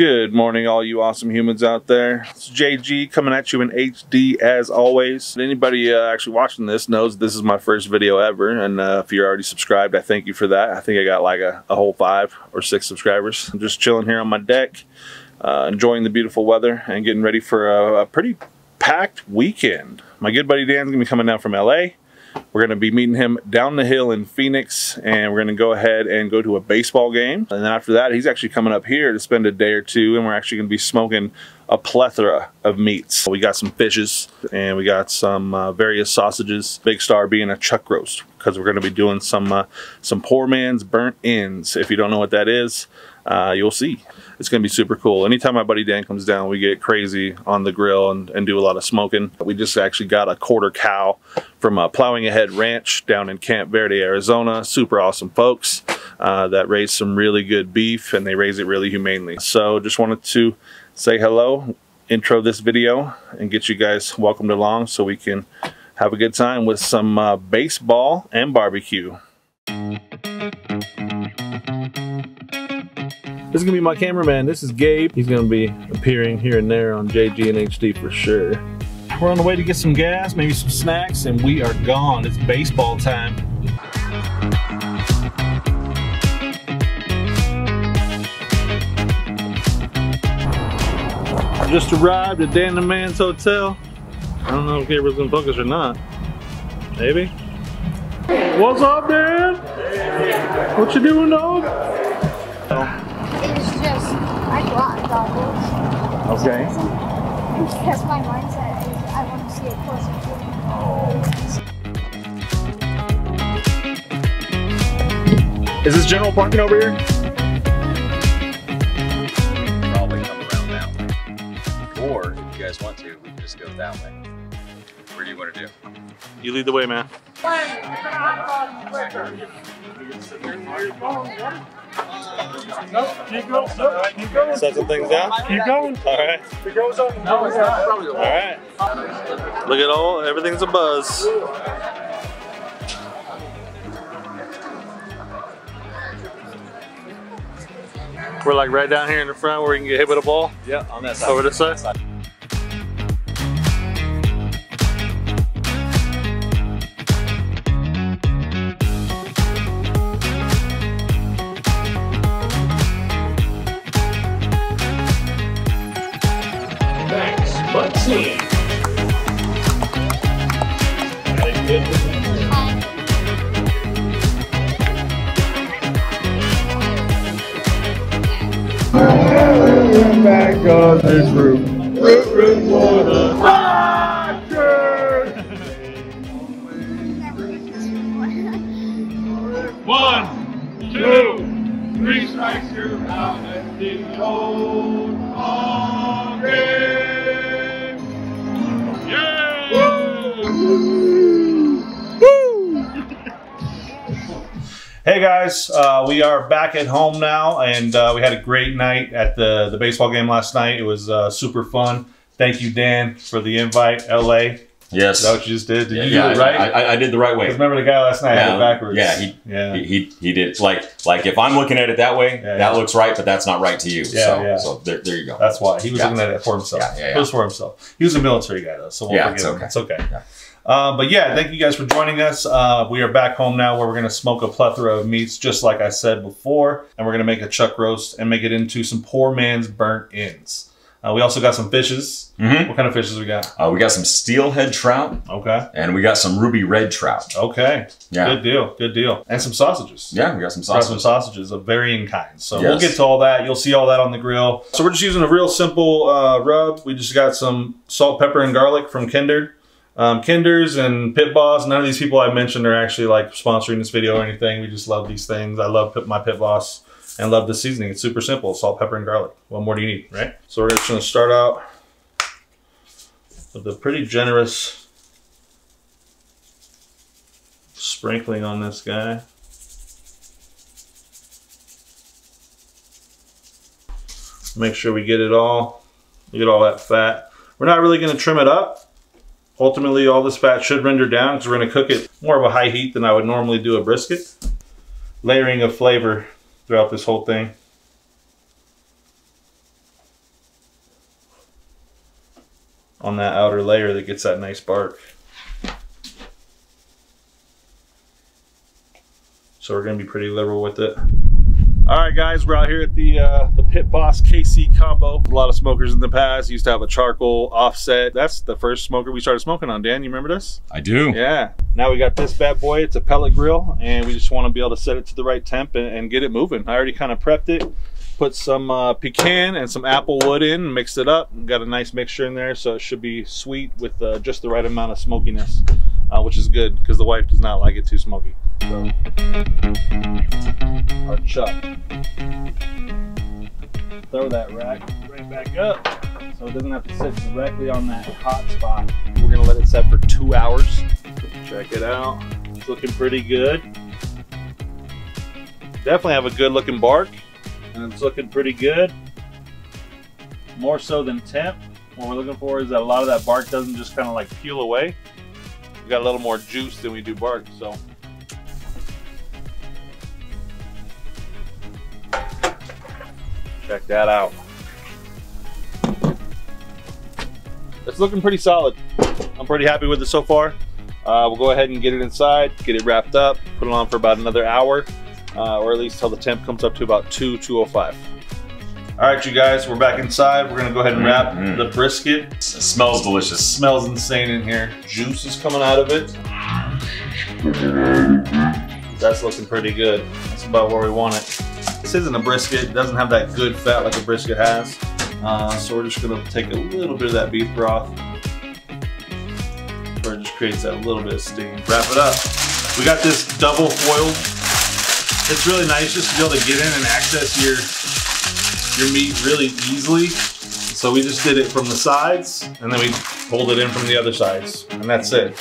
Good morning, all you awesome humans out there. It's JG coming at you in HD as always. Anybody uh, actually watching this knows this is my first video ever, and uh, if you're already subscribed, I thank you for that. I think I got like a, a whole five or six subscribers. I'm just chilling here on my deck, uh, enjoying the beautiful weather, and getting ready for a, a pretty packed weekend. My good buddy Dan's gonna be coming down from LA. We're going to be meeting him down the hill in Phoenix, and we're going to go ahead and go to a baseball game. And then after that, he's actually coming up here to spend a day or two, and we're actually going to be smoking a plethora of meats. We got some fishes, and we got some uh, various sausages. Big star being a chuck roast, because we're going to be doing some uh, some poor man's burnt ends. If you don't know what that is, uh, you'll see. It's going to be super cool. Anytime my buddy Dan comes down, we get crazy on the grill and, and do a lot of smoking. We just actually got a quarter cow from uh, Plowing Ahead Ranch down in Camp Verde, Arizona. Super awesome folks uh, that raise some really good beef and they raise it really humanely. So just wanted to say hello, intro this video, and get you guys welcomed along so we can have a good time with some uh, baseball and barbecue. This is gonna be my cameraman. This is Gabe. He's gonna be appearing here and there on JG in HD for sure. We're on the way to get some gas, maybe some snacks, and we are gone. It's baseball time. Just arrived at Dan the Man's Hotel. I don't know if Gabriel's gonna book us or not. Maybe. What's up, Dan? What you doing, dog? It's just, I got goggles. Okay. Because my mindset is I want to see it closer to Is this general parking over here? probably come around that way. Or if you guys want to, we can just go that way. Where do you want to do? You lead the way, man. Set some things down. Keep going. All right. It goes on. All right. Look at all. Everything's a buzz. We're like right down here in the front where we can get hit with a ball. Yeah, on that side. Over this side. Back on this roof. The One, two, three strikes, you're out at the old Congress. Hey guys, uh, we are back at home now, and uh, we had a great night at the the baseball game last night. It was uh, super fun. Thank you, Dan, for the invite. LA, Yes. is that what you just did? Did yeah, you yeah, do it right? I, I, I did the right way. Because remember the guy last night had it backwards. Yeah, he, yeah. he, he he did. It's like like if I'm looking at it that way, Yeah, that yeah. looks right, but that's not right to you. Yeah, so yeah. so there, there you go. That's why he was Yeah. looking at it for himself. Yeah, yeah, yeah. It was for himself. He was a military guy though, so we'll Yeah, forgive it's him. It's okay. Uh, but yeah, thank you guys for joining us. Uh, we are back home now, where we're going to smoke a plethora of meats, just like I said before, and we're going to make a chuck roast and make it into some poor man's burnt ends. Uh, we also got some fishes. Mhm. What kind of fishes we got? Uh, we got some steelhead trout Okay. and we got some ruby red trout. Okay. Yeah. Good deal. Good deal. And some sausages. Yeah, we got some Got some sausages of varying kinds. So we'll get to all that. You'll see all that on the grill. So we're just using a real simple uh, rub. We just got some salt, pepper, and garlic from Kinder. Um, Kinders and Pit Boss. None of these people I mentioned are actually like sponsoring this video or anything. We just love these things. I love Pit- my Pit Boss and love the seasoning. It's super simple: salt, pepper, and garlic. What more do you need, right? So we're just gonna start out with a pretty generous sprinkling on this guy. Make sure we get it all, we get all that fat. We're not really gonna trim it up. Ultimately, all this fat should render down because we're going to cook it more of a high heat than I would normally do a brisket. Layering of flavor throughout this whole thing. On that outer layer that gets that nice bark. So we're going to be pretty liberal with it. All right, guys, we're out here at the uh, the Pit Boss KC combo. A lot of smokers in the past used to have a charcoal offset. That's the first smoker we started smoking on. Dan, you remember this? I do. Yeah. Now we got this bad boy. It's a pellet grill, and we just want to be able to set it to the right temp and, and get it moving. I already kind of prepped it. Put some uh, pecan and some apple wood in, mixed it up. Got a nice mixture in there, so it should be sweet with uh, just the right amount of smokiness, uh, which is good because the wife does not like it too smoky. So, our chuck. Throw that rack right back up so it doesn't have to sit directly on that hot spot. We're gonna let it set for two hours. Check it out. It's looking pretty good. Definitely have a good looking bark and it's looking pretty good. More so than temp. What we're looking for is that a lot of that bark doesn't just kind of like peel away. We got a little more juice than we do bark, so. Check that out. It's looking pretty solid. I'm pretty happy with it so far. Uh, we'll go ahead and get it inside, get it wrapped up, put it on for about another hour, uh, or at least till the temp comes up to about 2, 205. All right, you guys, we're back inside. We're gonna go ahead and wrap Mm. the brisket. It smells delicious. smells insane in here. Juice is coming out of it. That's looking pretty good. That's about where we want it. This isn't a brisket. It doesn't have that good fat like a brisket has. Uh, so we're just gonna take a little bit of that beef broth. Where it just creates that little bit of steam. Wrap it up. We got this double foiled. It's really nice just to be able to get in and access your your meat really easily. So we just did it from the sides and then we pulled it in from the other sides and that's it.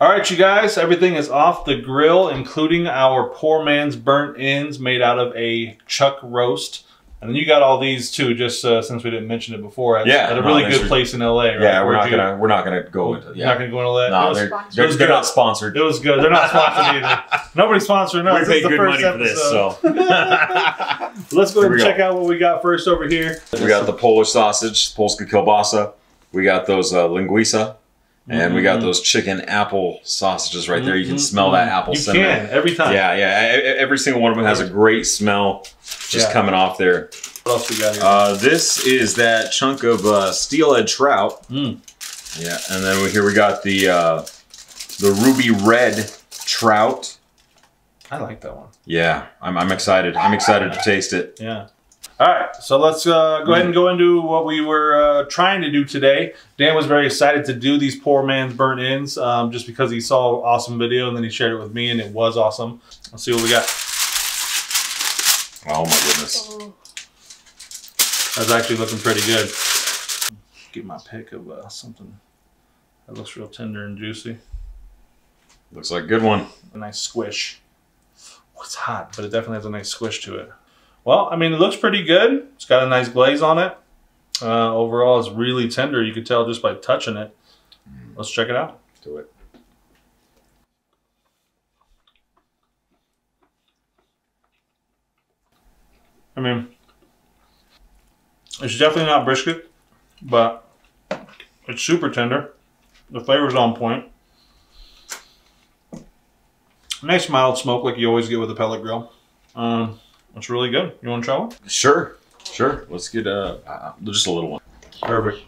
All right, you guys, everything is off the grill, including our poor man's burnt ends made out of a chuck roast. And then you got all these too, just uh, since we didn't mention it before. At, Yeah, at a really good place in LA. Right? Yeah, we're Where'd not you- gonna we're not gonna go into You're yeah. not gonna go into that. No, they're, they're, they're not sponsored. it was good. They're not sponsored either. Nobody's sponsoring us. we paid good first money for this, so Let's go ahead and check go. out what we got first over here. we got the Polish sausage, Polska kielbasa. We got those uh, linguiça, and we got Mhm. those chicken apple sausages right there. You can Mhm. smell that apple You cinnamon. can every time. Yeah, yeah. e- Every single one of them has a great smell just Yeah. coming off there. What else we got here? Uh, this is that chunk of uh, steelhead trout. Mm. Yeah, and then we, here we got the uh, the ruby red trout. I like that one. Yeah, I'm, I'm excited. I'm excited to taste it. Yeah. All right, so let's uh, go ahead and go into what we were uh, trying to do today. Dan was very excited to do these poor man's burnt ends um, just because he saw an awesome video and then he shared it with me and it was awesome. Let's see what we got. Oh my goodness. Oh, That's actually looking pretty good. Get my pick of uh, something that looks real tender and juicy. Looks like a good one. A nice squish. Oh, it's hot, but it definitely has a nice squish to it. Well, I mean, it looks pretty good. It's got a nice glaze on it. Uh, overall, it's really tender. You can tell just by touching it. Let's check it out. Do it. I mean, It's definitely not brisket, but it's super tender. The flavor's on point. Nice mild smoke like you always get with a pellet grill. Um, it's really good. You want to try one? Sure, sure. Let's get uh, uh just a little one. Perfect.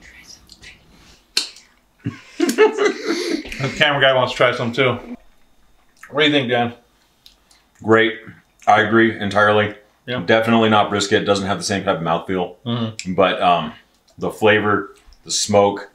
the camera guy wants to try some too. What do you think, Dan? Great. I agree entirely. Yeah. Definitely not brisket. Doesn't have the same type of mouthfeel. Mhm. But um, the flavor, the smoke,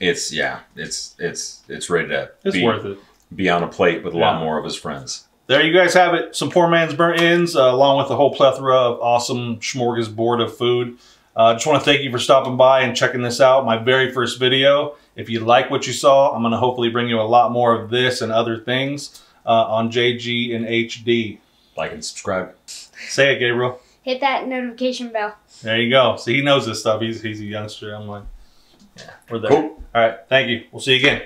it's yeah, it's it's it's ready to It's be, worth it. be on a plate with a lot more of his friends. There you guys have it. Some poor man's burnt ends, uh, along with a whole plethora of awesome smorgasbord of food. I uh, just want to thank you for stopping by and checking this out. My very first video. If you like what you saw, I'm going to hopefully bring you a lot more of this and other things uh, on JG in HD. Like and subscribe. Say it, Gabriel. Hit that notification bell. There you go. See, he knows this stuff. He's, he's a youngster. I'm like, yeah, we're there. Cool. All right. Thank you. We'll see you again.